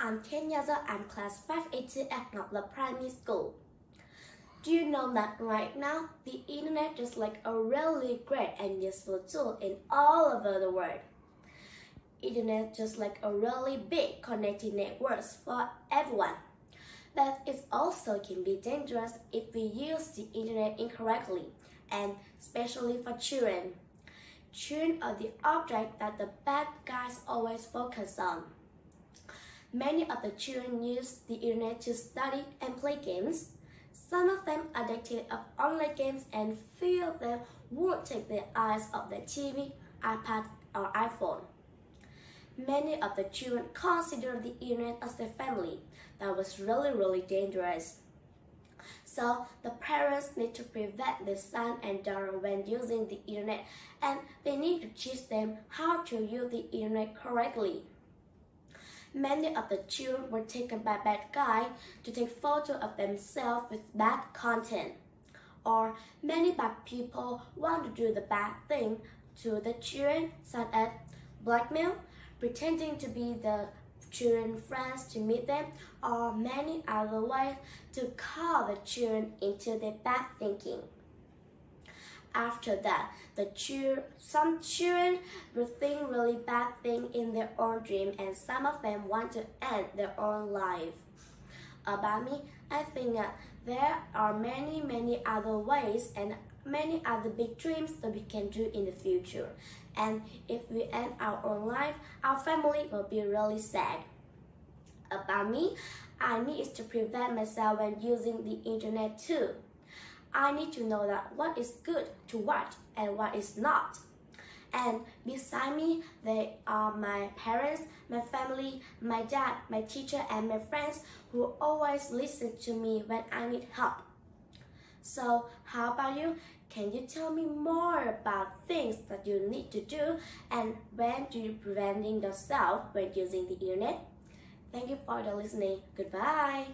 I'm 10 years old. I'm class 5A2 at Ngọc Primary School. Do you know that right now, the internet is like a really great and useful tool in all over the world. Internet just like a really big connecting networks for everyone. But it also can be dangerous if we use the internet incorrectly, and especially for children. Children are the object that the bad guys always focus on. Many of the children use the internet to study and play games. Some of them addicted of online games and few of them won't take their eyes off their TV, iPad, or iPhone. Many of the children consider the internet as their family. That was really, really dangerous. So the parents need to prevent their son and daughter when using the internet and they need to teach them how to use the internet correctly. Many of the children were taken by bad guys to take photos of themselves with bad content. Or many bad people want to do the bad thing to the children, such as blackmail, pretending to be the children friends to meet them, or many other ways to call the children into their bad thinking. After that, the children, some children will think really bad things in their own dream and some of them want to end their own life. About me, I think that there are many, many other ways and many other big dreams that we can do in the future. And if we end our own life, our family will be really sad. About me, I need to prevent myself when using the internet too. I need to know that what is good to watch and what is not. And beside me, they are my parents, my family, my dad, my teacher, and my friends who always listen to me when I need help. So, how about you? Can you tell me more about things that you need to do and when do you preventing yourself when using the internet? Thank you for the listening. Goodbye.